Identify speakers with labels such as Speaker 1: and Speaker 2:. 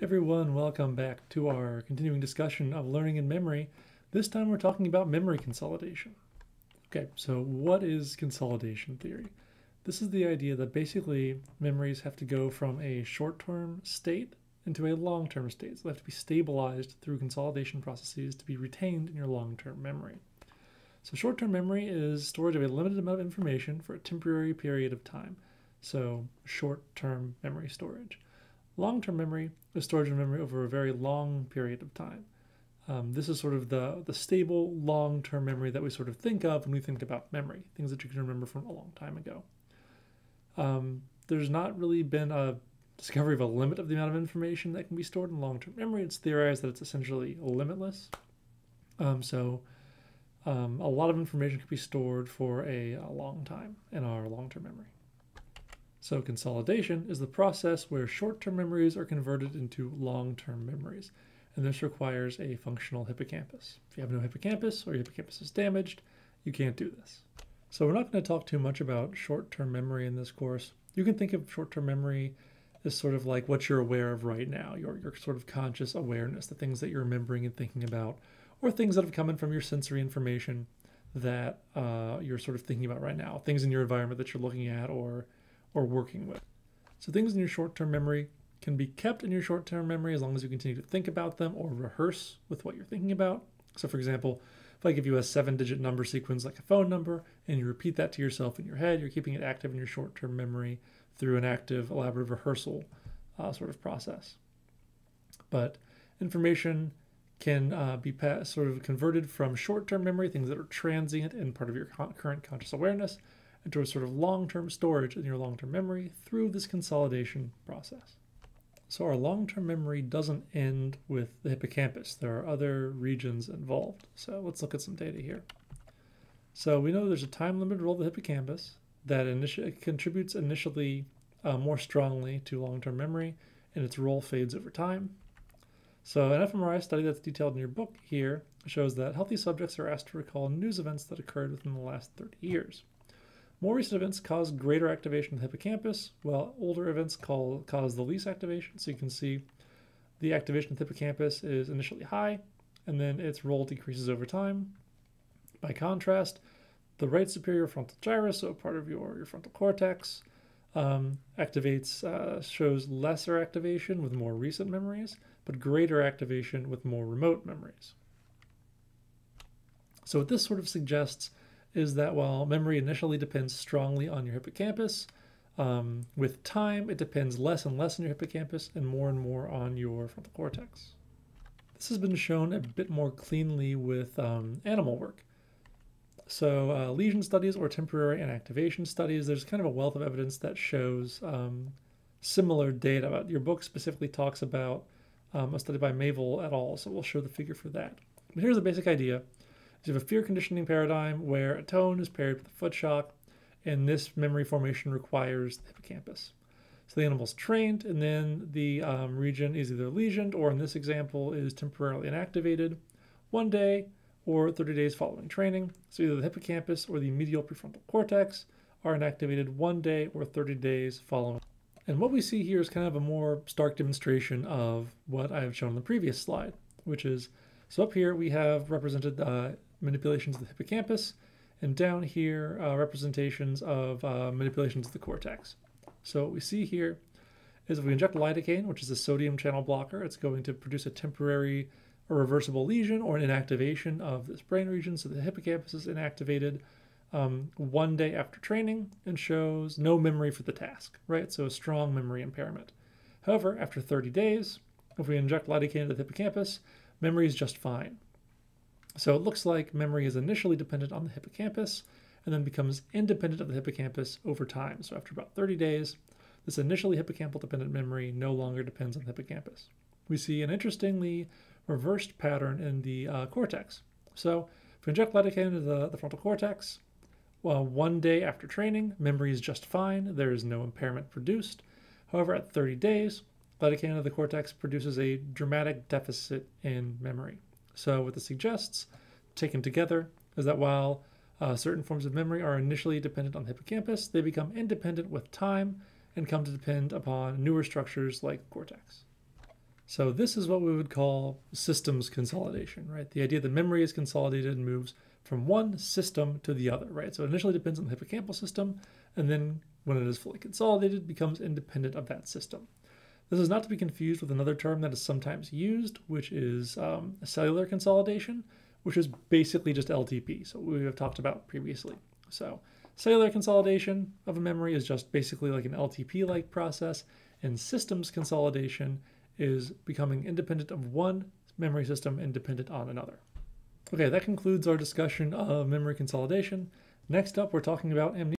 Speaker 1: Everyone, welcome back to our continuing discussion of learning and memory. This time we're talking about memory consolidation. Okay, so what is consolidation theory? This is the idea that basically memories have to go from a short-term state into a long-term state. So they have to be stabilized through consolidation processes to be retained in your long-term memory. So short-term memory is storage of a limited amount of information for a temporary period of time. So short-term memory storage. Long-term memory is storage of memory over a very long period of time. Um, this is sort of the, the stable long-term memory that we sort of think of when we think about memory, things that you can remember from a long time ago. Um, there's not really been a discovery of a limit of the amount of information that can be stored in long-term memory. It's theorized that it's essentially limitless. Um, so um, a lot of information can be stored for a, a long time in our long-term memory. So consolidation is the process where short-term memories are converted into long-term memories, and this requires a functional hippocampus. If you have no hippocampus or your hippocampus is damaged, you can't do this. So we're not going to talk too much about short-term memory in this course. You can think of short-term memory as sort of like what you're aware of right now, your, your sort of conscious awareness, the things that you're remembering and thinking about, or things that have come in from your sensory information that uh, you're sort of thinking about right now, things in your environment that you're looking at or or working with. So things in your short-term memory can be kept in your short-term memory as long as you continue to think about them or rehearse with what you're thinking about. So for example, if I give you a seven-digit number sequence like a phone number and you repeat that to yourself in your head, you're keeping it active in your short-term memory through an active elaborate rehearsal uh, sort of process. But information can uh, be sort of converted from short-term memory, things that are transient and part of your current conscious awareness, into a sort of long-term storage in your long-term memory through this consolidation process. So our long-term memory doesn't end with the hippocampus. There are other regions involved. So let's look at some data here. So we know there's a time-limited role of the hippocampus that initi contributes initially uh, more strongly to long-term memory, and its role fades over time. So an fMRI study that's detailed in your book here shows that healthy subjects are asked to recall news events that occurred within the last 30 years. More recent events cause greater activation of the hippocampus, while older events call, cause the least activation. So you can see the activation of the hippocampus is initially high, and then its role decreases over time. By contrast, the right superior frontal gyrus, so part of your, your frontal cortex, um, activates, uh, shows lesser activation with more recent memories, but greater activation with more remote memories. So what this sort of suggests is that while memory initially depends strongly on your hippocampus, um, with time it depends less and less on your hippocampus and more and more on your frontal cortex. This has been shown a bit more cleanly with um, animal work. So uh, lesion studies or temporary inactivation studies, there's kind of a wealth of evidence that shows um, similar data. Your book specifically talks about um, a study by Maviel et al., so we'll show the figure for that. But here's the basic idea you have a fear conditioning paradigm where a tone is paired with a foot shock, and this memory formation requires the hippocampus. So the animal's trained, and then the um, region is either lesioned or, in this example, is temporarily inactivated one day or 30 days following training. So either the hippocampus or the medial prefrontal cortex are inactivated one day or 30 days following. And what we see here is kind of a more stark demonstration of what I have shown in the previous slide, which is, so up here we have represented uh, manipulations of the hippocampus, and down here, uh, representations of uh, manipulations of the cortex. So what we see here is if we inject lidocaine, which is a sodium channel blocker, it's going to produce a temporary or reversible lesion or an inactivation of this brain region. So the hippocampus is inactivated um, one day after training and shows no memory for the task, right? So a strong memory impairment. However, after 30 days, if we inject lidocaine into the hippocampus, memory is just fine. So it looks like memory is initially dependent on the hippocampus and then becomes independent of the hippocampus over time. So after about 30 days, this initially hippocampal dependent memory no longer depends on the hippocampus. We see an interestingly reversed pattern in the uh, cortex. So if we inject lidocaine into the, the frontal cortex, well, one day after training, memory is just fine. There is no impairment produced. However, at 30 days, lidocaine into the cortex produces a dramatic deficit in memory. So what this suggests, taken together, is that while uh, certain forms of memory are initially dependent on the hippocampus, they become independent with time and come to depend upon newer structures like cortex. So this is what we would call systems consolidation, right? The idea that memory is consolidated and moves from one system to the other, right? So it initially depends on the hippocampal system, and then when it is fully consolidated, becomes independent of that system. This is not to be confused with another term that is sometimes used, which is um, cellular consolidation, which is basically just LTP, so we have talked about previously. So cellular consolidation of a memory is just basically like an LTP-like process, and systems consolidation is becoming independent of one memory system and dependent on another. Okay, that concludes our discussion of memory consolidation. Next up, we're talking about amnesia.